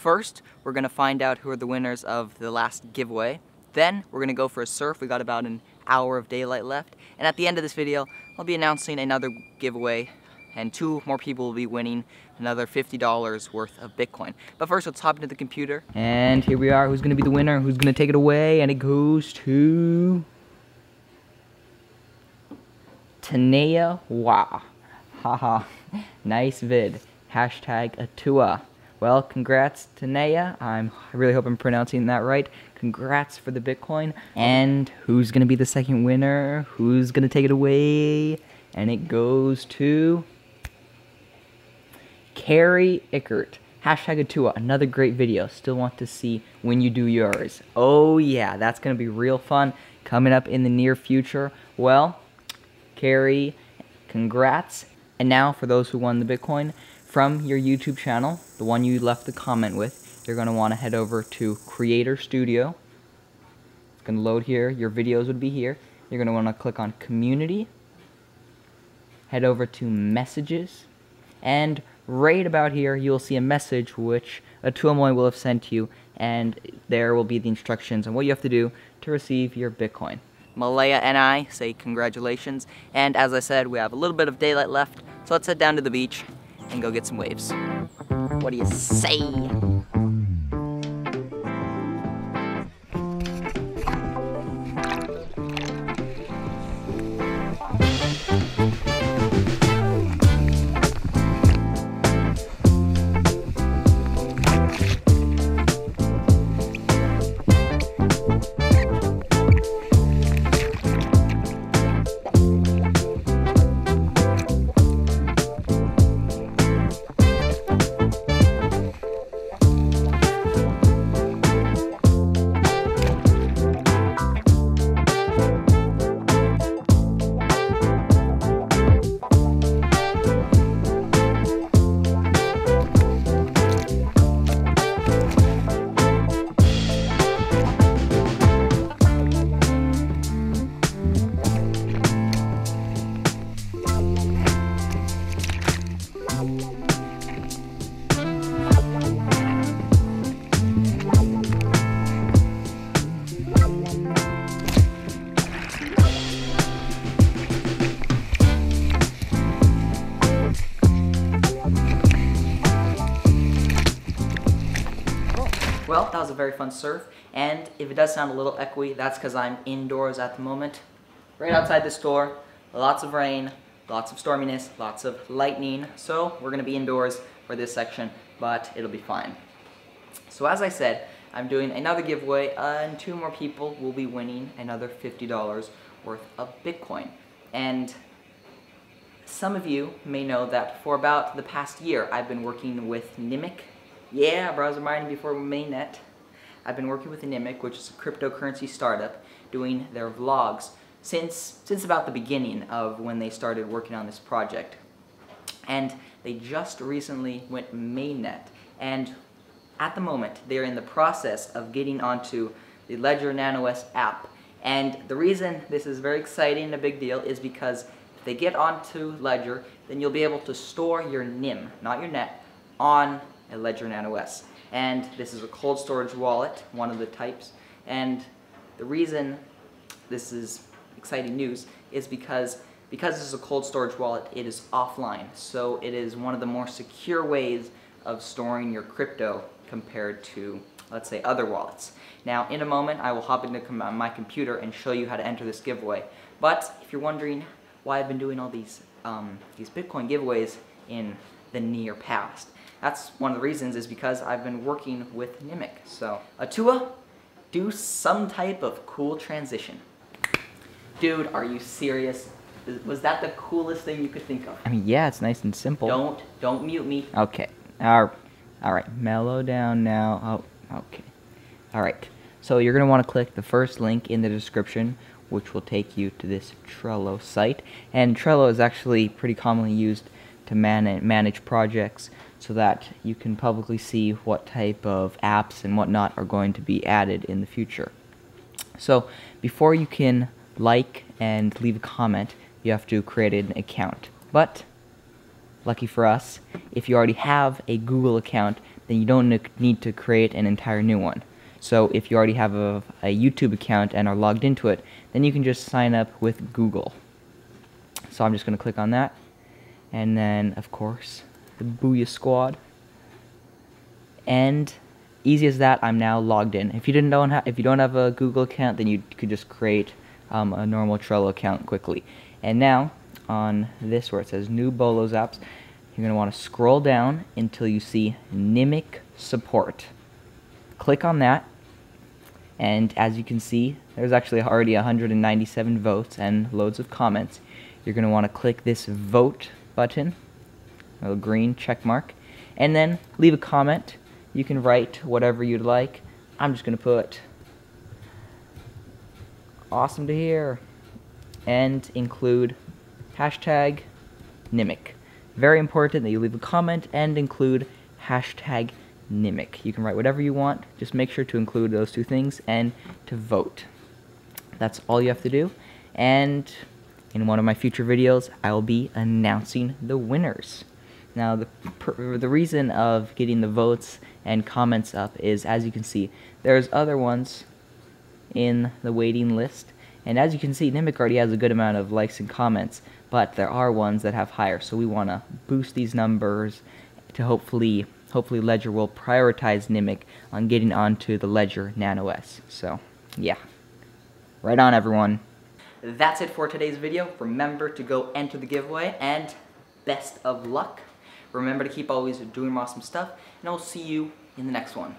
First, we're gonna find out who are the winners of the last giveaway. Then, we're gonna go for a surf. We got about an hour of daylight left. And at the end of this video, I'll be announcing another giveaway and two more people will be winning another $50 worth of Bitcoin. But first, let's hop into the computer. And here we are. Who's gonna be the winner? Who's gonna take it away? And it goes to... Tanea Wa. Haha. nice vid. Hashtag Atua. Well, congrats to Naya. I'm, I really hope I'm pronouncing that right. Congrats for the Bitcoin. Um, and who's going to be the second winner? Who's going to take it away? And it goes to Carrie Ickert. Hashtag Atua. Another great video. Still want to see when you do yours. Oh, yeah. That's going to be real fun coming up in the near future. Well, Carrie, congrats. And now for those who won the Bitcoin, from your YouTube channel, the one you left the comment with, you're going to want to head over to Creator Studio. It's going to load here. Your videos would be here. You're going to want to click on Community. Head over to Messages. And right about here, you'll see a message which Atua Mo'e will have sent you. And there will be the instructions on what you have to do to receive your Bitcoin. Malaya and I say congratulations. And as I said, we have a little bit of daylight left. So let's head down to the beach and go get some waves. What do you say? That was a very fun surf, and if it does sound a little echoey, that's because I'm indoors at the moment. Right outside this door, lots of rain, lots of storminess, lots of lightning, so we're going to be indoors for this section, but it'll be fine. So as I said, I'm doing another giveaway, and two more people will be winning another $50 worth of Bitcoin. And some of you may know that for about the past year, I've been working with Nimiq, yeah, browser mining before mainnet. I've been working with Nimiq, which is a cryptocurrency startup, doing their vlogs since, since about the beginning of when they started working on this project. And they just recently went mainnet. And at the moment, they're in the process of getting onto the Ledger Nano S app. And the reason this is very exciting and a big deal is because if they get onto Ledger, then you'll be able to store your NIM, not your net, on a Ledger Nano S. And this is a cold storage wallet, one of the types. And the reason this is exciting news is because because this is a cold storage wallet, it is offline. So it is one of the more secure ways of storing your crypto compared to, let's say, other wallets. Now, in a moment, I will hop into my computer and show you how to enter this giveaway. But if you're wondering why I've been doing all these, um, these Bitcoin giveaways in the near past, that's one of the reasons is because I've been working with Nimiq. So, Atua, do some type of cool transition. Dude, are you serious? Was that the coolest thing you could think of? I mean, yeah, it's nice and simple. Don't, don't mute me. Okay. All, all right. Mellow down now. Oh, okay. All right. So you're going to want to click the first link in the description, which will take you to this Trello site. And Trello is actually pretty commonly used to man manage projects so that you can publicly see what type of apps and whatnot are going to be added in the future. So before you can like and leave a comment, you have to create an account. But lucky for us, if you already have a Google account, then you don't need to create an entire new one. So if you already have a, a YouTube account and are logged into it, then you can just sign up with Google. So I'm just going to click on that. And then, of course, the Booyah Squad. And easy as that, I'm now logged in. If you didn't don't if you don't have a Google account, then you could just create um, a normal Trello account quickly. And now on this where it says New Bolos apps, you're to want to scroll down until you see Nimiq support. Click on that, and as you can see, there's actually already 197 votes and loads of comments. You're going to want to click this vote button, a little green check mark, and then leave a comment. You can write whatever you'd like. I'm just going to put awesome to hear and include hashtag Nimiq. Very important that you leave a comment and include hashtag Nimiq. You can write whatever you want, just make sure to include those two things and to vote. That's all you have to do. And in one of my future videos, I will be announcing the winners. Now, the, per, the reason of getting the votes and comments up is, as you can see, there's other ones in the waiting list. And as you can see, Nimiq already has a good amount of likes and comments, but there are ones that have higher. So we want to boost these numbers to hopefully, hopefully Ledger will prioritize Nimiq on getting onto the Ledger Nano S. So, yeah. Right on, everyone. That's it for today's video. Remember to go enter the giveaway and best of luck. Remember to keep always doing awesome stuff, and I'll see you in the next one.